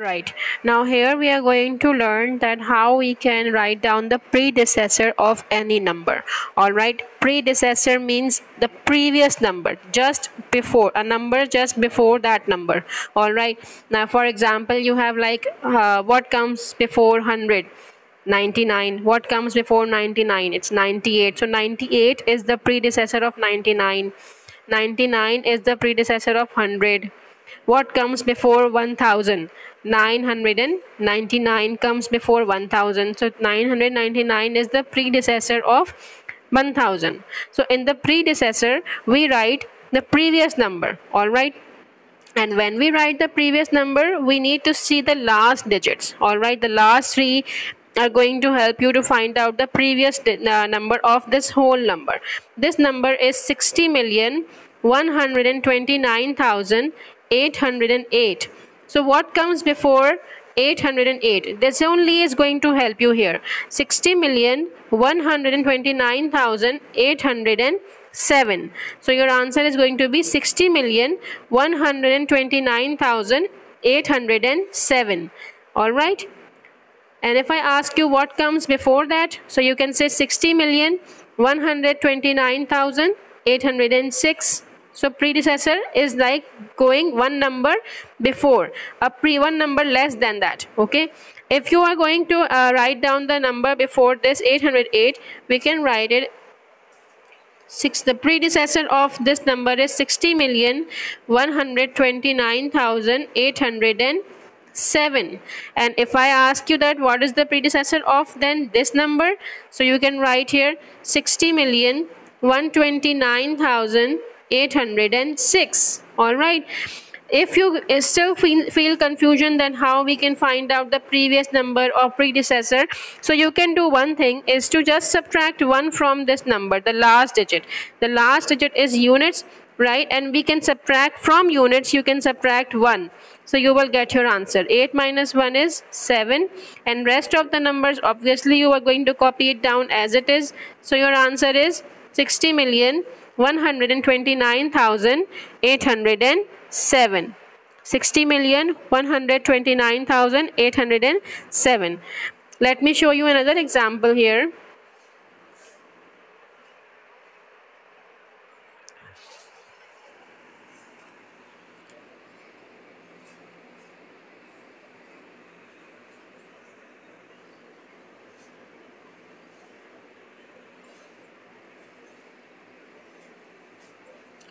Right. Now here we are going to learn that how we can write down the predecessor of any number. Alright. Predecessor means the previous number just before a number just before that number. Alright. Now for example you have like uh, what comes before 100. 99 what comes before 99 it's 98 so 98 is the predecessor of 99 99 is the predecessor of 100 what comes before 1000 999 comes before 1000 so 999 is the predecessor of 1000 so in the predecessor we write the previous number. All right? And when we write the previous number we need to see the last digits. All right? The last three are going to help you to find out the previous uh, number of this whole number. This number is 60 million 129,808 so what comes before 808? This only is going to help you here. 60 million 129,807. So your answer is going to be 60 million 129,807. Alright. And if I ask you what comes before that, so you can say 60 million 129,806 so predecessor is like going one number before a pre one number less than that okay? If you are going to uh, write down the number before this 808 we can write it six the predecessor of this number is 60 million 129,807 and if I ask you that what is the predecessor of then this number so you can write here 60 million 129,000 806 all right. If you still feel, confusion then how we can find out the previous number or predecessor? So you can do one thing is to just subtract 1 from this number the last digit. The last digit is units right? And we can subtract from units you can subtract 1 so you will get your answer. 8 minus 1 is 7 and rest of the numbers obviously you are going to copy it down as it is. So your answer is 60 million 129,807 60 million 129,807 let me show you another example here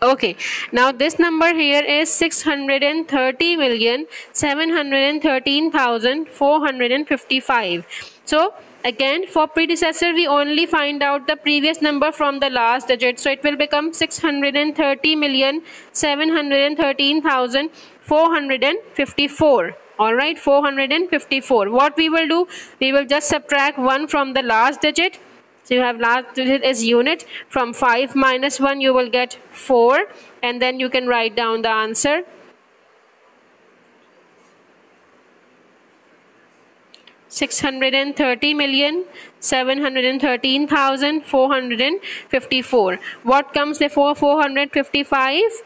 okay. Now this number here is 630 million 713,455 so again for predecessor we only find out the previous number from the last digit. So it will become 630 million 713,454 all right 454 what we will do? We will just subtract 1 from the last digit so you have last digit is unit. From 5 minus 1 you will get 4 and then you can write down the answer. Six hundred and thirty million seven hundred and thirteen thousand four hundred and fifty four. What comes before four hundred fifty five?